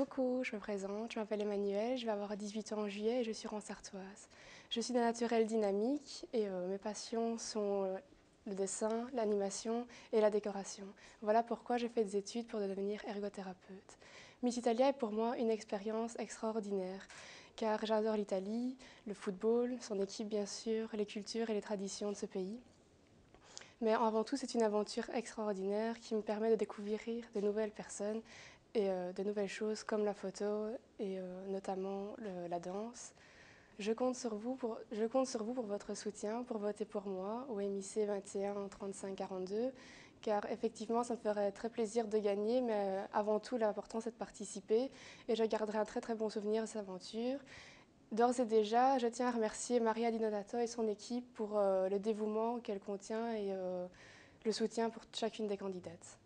Coucou, je me présente, je m'appelle Emmanuel, je vais avoir 18 ans en juillet et je suis sartoise. Je suis d'un naturel dynamique et euh, mes passions sont euh, le dessin, l'animation et la décoration. Voilà pourquoi j'ai fait des études pour devenir ergothérapeute. Miss Italia est pour moi une expérience extraordinaire car j'adore l'Italie, le football, son équipe bien sûr, les cultures et les traditions de ce pays. Mais avant tout, c'est une aventure extraordinaire qui me permet de découvrir de nouvelles personnes et euh, de nouvelles choses comme la photo et euh, notamment la danse. Je compte, sur vous pour, je compte sur vous pour votre soutien, pour voter pour moi au MIC 21 35 42, car effectivement, ça me ferait très plaisir de gagner, mais euh, avant tout, l'important, c'est de participer et je garderai un très très bon souvenir de cette aventure. D'ores et déjà, je tiens à remercier Maria Dinodato et son équipe pour le dévouement qu'elle contient et le soutien pour chacune des candidates.